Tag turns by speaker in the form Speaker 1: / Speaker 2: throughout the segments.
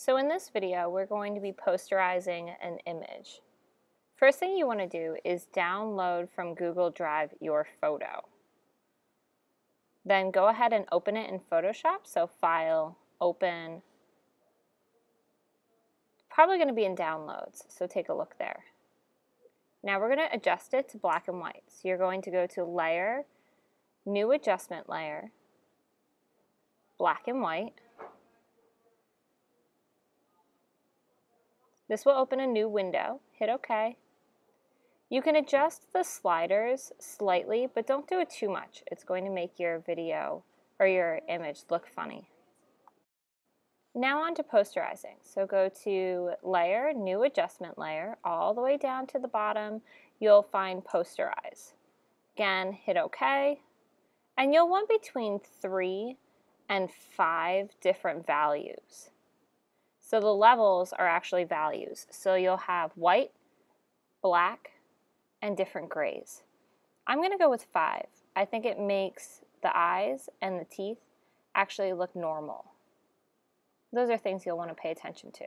Speaker 1: So in this video, we're going to be posterizing an image. First thing you want to do is download from Google Drive your photo. Then go ahead and open it in Photoshop, so File, Open. Probably going to be in Downloads, so take a look there. Now we're going to adjust it to black and white. So you're going to go to Layer, New Adjustment Layer, Black and White, This will open a new window. Hit OK. You can adjust the sliders slightly, but don't do it too much. It's going to make your video or your image look funny. Now on to posterizing. So go to Layer, New Adjustment Layer, all the way down to the bottom, you'll find Posterize. Again, hit OK. And you'll want between three and five different values. So the levels are actually values. So you'll have white, black, and different grays. I'm going to go with five. I think it makes the eyes and the teeth actually look normal. Those are things you'll want to pay attention to.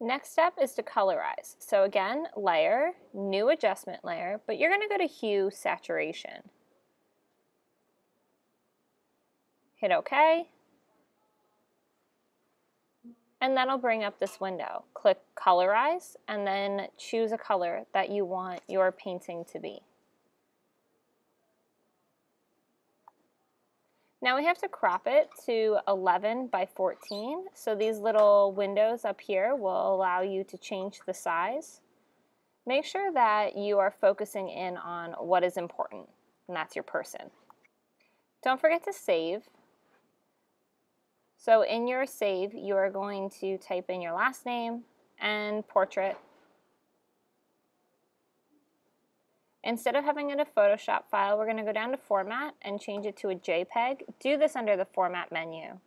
Speaker 1: Next step is to colorize. So again, layer, new adjustment layer, but you're going to go to hue saturation. Hit OK and that'll bring up this window. Click Colorize and then choose a color that you want your painting to be. Now we have to crop it to 11 by 14. So these little windows up here will allow you to change the size. Make sure that you are focusing in on what is important, and that's your person. Don't forget to save so in your save, you are going to type in your last name and portrait. Instead of having it a Photoshop file, we're going to go down to Format and change it to a JPEG. Do this under the Format menu.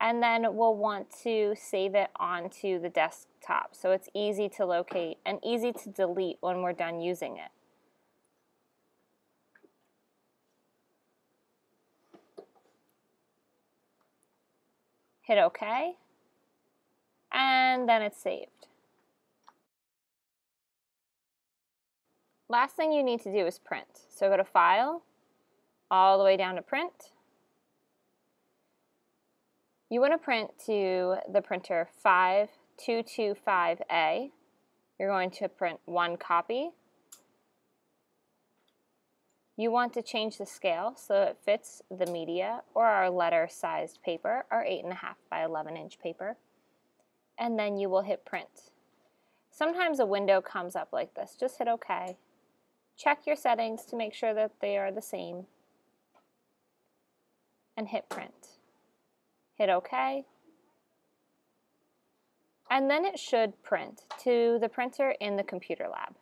Speaker 1: And then we'll want to save it onto the desktop so it's easy to locate and easy to delete when we're done using it. Hit OK, and then it's saved. Last thing you need to do is print. So go to File, all the way down to Print. You want to print to the printer 5225A. You're going to print one copy. You want to change the scale so it fits the media or our letter sized paper, our 8.5 by 11 inch paper. And then you will hit print. Sometimes a window comes up like this. Just hit OK. Check your settings to make sure that they are the same. And hit print. Hit OK. And then it should print to the printer in the computer lab.